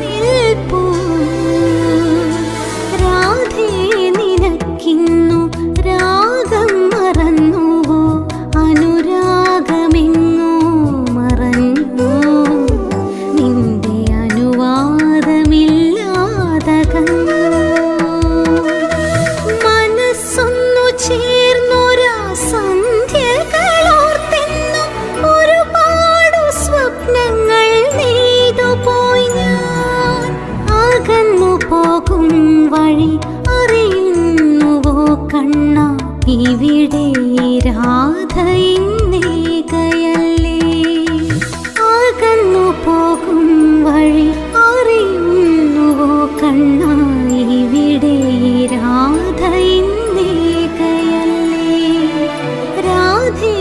नी വഴി അറിയുന്നുവോ കണ്ണ? ഇവിടെ രാധയിന്നേകയല്ലേ? അകന്നു പോകും വഴി അറിയുന്നുവോ കണ്ണ? ഇവിടെ രാധയിന്നേകയല്ലേ? രാധേ